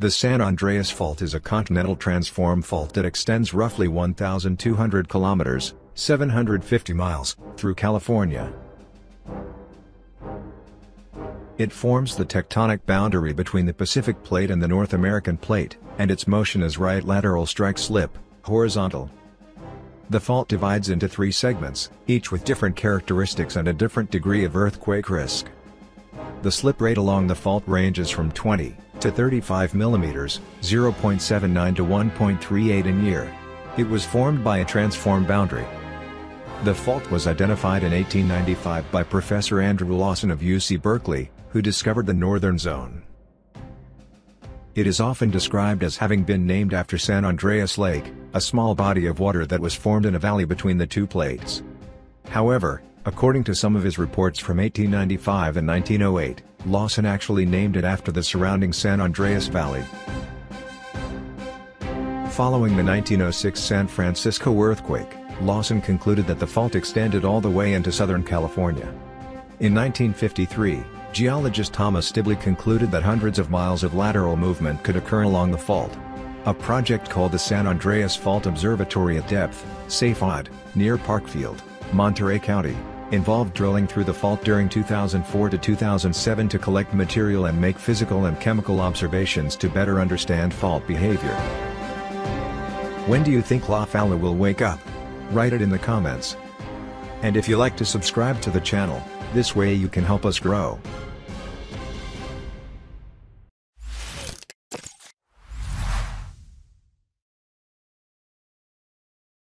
The San Andreas Fault is a continental transform fault that extends roughly 1,200 kilometers 750 miles through California. It forms the tectonic boundary between the Pacific Plate and the North American Plate, and its motion is right lateral strike slip, horizontal. The fault divides into three segments, each with different characteristics and a different degree of earthquake risk. The slip rate along the fault ranges from 20 to 35 mm, 0.79 to 1.38 in year. It was formed by a transform boundary. The fault was identified in 1895 by Professor Andrew Lawson of UC Berkeley, who discovered the northern zone. It is often described as having been named after San Andreas Lake, a small body of water that was formed in a valley between the two plates. However, according to some of his reports from 1895 and 1908, Lawson actually named it after the surrounding San Andreas Valley. Following the 1906 San Francisco earthquake, Lawson concluded that the fault extended all the way into Southern California. In 1953, geologist Thomas Dibblee concluded that hundreds of miles of lateral movement could occur along the fault. A project called the San Andreas Fault Observatory at Depth, SAFOD, near Parkfield, Monterey County, involved drilling through the fault during 2004 to 2007 to collect material and make physical and chemical observations to better understand fault behavior. When do you think La Falla will wake up? Write it in the comments. And if you like to subscribe to the channel, this way you can help us grow.